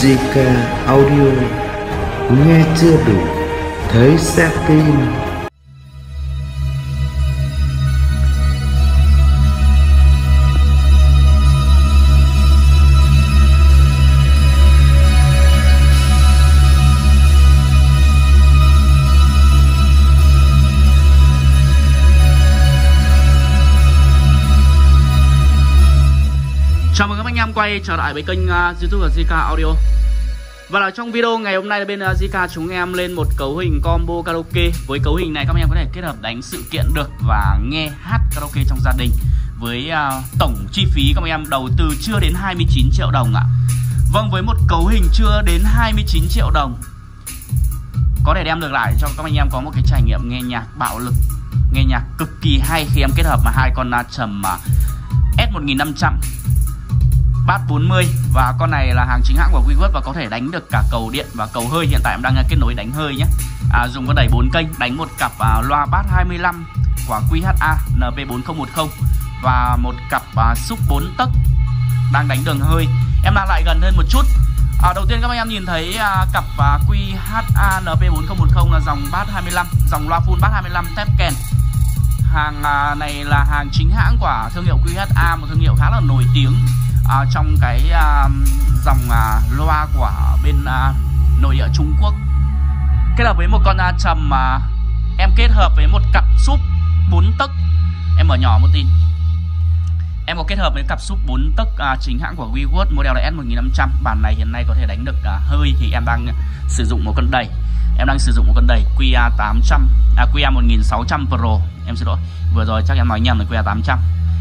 Zika uh, Audio Nghe chưa đủ Thấy sẽ tin quay trở lại với kênh uh, youtube của Zika Audio. Và là trong video ngày hôm nay bên uh, Zika chúng em lên một cấu hình combo karaoke. Với cấu hình này các anh em có thể kết hợp đánh sự kiện được và nghe hát karaoke trong gia đình Với uh, tổng chi phí các anh em đầu tư chưa đến 29 triệu đồng ạ. Vâng với một cấu hình chưa đến 29 triệu đồng Có thể đem được lại cho các anh em có một cái trải nghiệm nghe nhạc bạo lực Nghe nhạc cực kỳ hay khi em kết hợp mà hai con trầm uh, S1500 bát 40 và con này là hàng chính hãng của WeWork và có thể đánh được cả cầu điện và cầu hơi. Hiện tại em đang à, kết nối đánh hơi nhé. À, dùng con đẩy 4 kênh đánh một cặp à, loa bát 25 của QHA NP4010 và một cặp à, sub 4 tấc đang đánh đường hơi. Em đang lại gần hơn một chút. À, đầu tiên các anh em nhìn thấy à, cặp à, QHA NP4010 là dòng bát 25 dòng loa full bát 25 tép kèn. Hàng à, này là hàng chính hãng của thương hiệu QHA một thương hiệu khá là nổi tiếng à, trong cái à, dòng à, loa của bên à, nội địa Trung Quốc. Kết hợp với một con à, trầm mà em kết hợp với một cặp súp 4 tấc. Em mở nhỏ một tí. Em có kết hợp với cặp súp 4 tấc à, chính hãng của WeWork model là S1500 bản này hiện nay có thể đánh được à, hơi thì em đang sử dụng một con đẩy. Em đang sử dụng một con đẩy QA 800 à QA 1600 Pro. Em xin lỗi vừa rồi chắc em nói nhầm là QA 800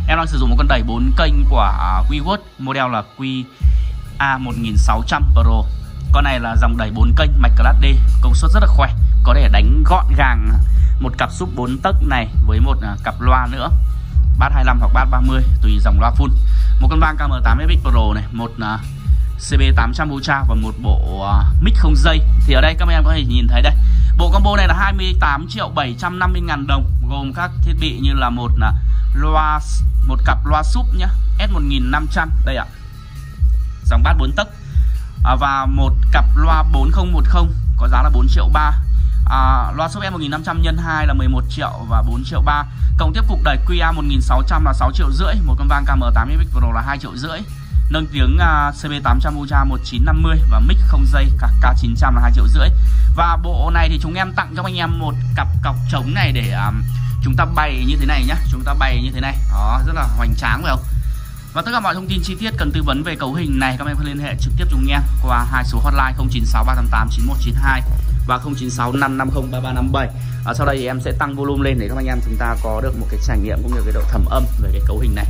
Em đang sử dụng một con đẩy 4 kênh của WeWork, Model là QA 1600 Pro. Con này là dòng đẩy 4 kênh mạch Class D, Công suất rất là khỏe, Có thể đánh gọn gàng một cặp sub 4 tấc này với một à, cặp loa nữa. Bass 25 hoặc Bass 30 tùy dòng loa full. Một con vang KM8FX Pro này, Một à, CB800 Ultra và một bộ à, mic không dây. Thì ở đây các em có thể nhìn thấy đây. Bộ combo này là 28 triệu 750 ngàn đồng, Gồm các thiết bị như là một là loa một cặp loa súp nhá S1500 đây ạ. Dòng bát 4 tấc. À, và một cặp loa 4010 có giá là 4 triệu 3 à, loa súp S1500 nhân 2 là 11 triệu và 4 triệu 3 cộng tiếp cục đẩy QA 1600 là 6 triệu rưỡi một con vang KM8 Pro là 2 triệu rưỡi nâng tiếng uh, CB800 Ultra 1950 và mic không dây cả K900 là 2 triệu rưỡi. Và bộ này thì chúng em tặng cho anh em một cặp cọc trống này để um, chúng ta bày như thế này nhá. Chúng ta bày như thế này. Đó rất là hoành tráng phải không? Và tất cả mọi thông tin chi tiết cần tư vấn về cấu hình này các em có liên hệ trực tiếp chúng em qua hai số hotline 096 388 9192 và 096 550 3357 ở sau đây thì em sẽ tăng volume lên để các anh em chúng ta có được một cái trải nghiệm cũng như cái độ thẩm âm về cái cấu hình này.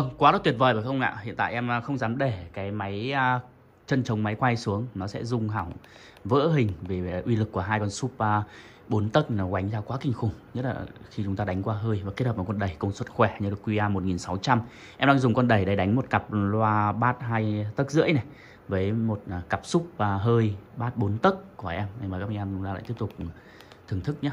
Vâng, quá là tuyệt vời phải không ạ? Hiện tại em à, không dám để cái máy uh, chân chống máy quay xuống, nó sẽ rung hỏng, vỡ hình vì à, uy lực của hai con súp bốn 4 tấc nó quánh ra quá kinh khủng, nhất là khi chúng ta đánh qua hơi và kết hợp với con đẩy công suất khỏe như là QA 1600. Em đang dùng con đẩy để đánh một cặp loa bass 2 tấc rưỡi này với một cặp súp và hơi bass 4 tấc của em. Nên mời các anh em chúng ta lại tiếp tục thưởng thức nhé.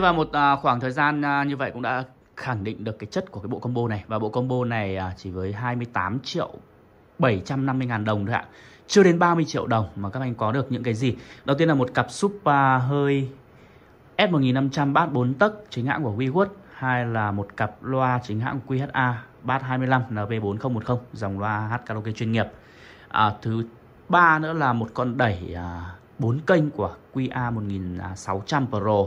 Và một à, khoảng thời gian à, như vậy cũng đã khẳng định được cái chất của cái bộ combo này và bộ combo này à, chỉ với 28 triệu 750 ngàn đồng thôi ạ. Chưa đến 30 triệu đồng mà các anh có được những cái gì. Đầu tiên là một cặp Super hơi S1500 bát 4 tấc chính hãng của WeWork hay là một cặp loa chính hãng QHA bát 25 NV4010 dòng loa hát karaoke chuyên nghiệp. À, thứ ba nữa là một con đẩy à, 4 kênh của QA 1600 Pro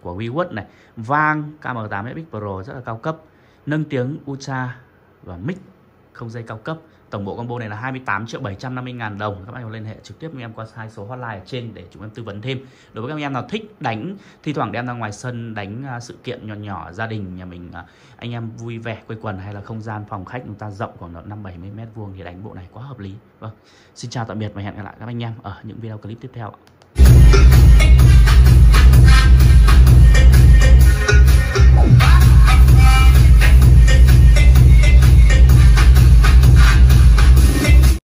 của WeWork này. Vang KM8 FX Pro rất là cao cấp. Nâng tiếng Ultra và mic không dây cao cấp. Tổng bộ combo này là 28 triệu 750 ngàn đồng. Các bạn có liên hệ trực tiếp với em qua hai số hotline ở trên để chúng em tư vấn thêm. Đối với các em nào thích đánh, thi thoảng đem ra ngoài sân đánh à, sự kiện nhỏ nhỏ, gia đình, nhà mình à, anh em vui vẻ, quây quần hay là không gian phòng khách, chúng ta rộng khoảng 5-70 mét vuông thì đánh bộ này quá hợp lý. Vâng xin chào tạm biệt và hẹn gặp lại các anh em ở những video clip tiếp theo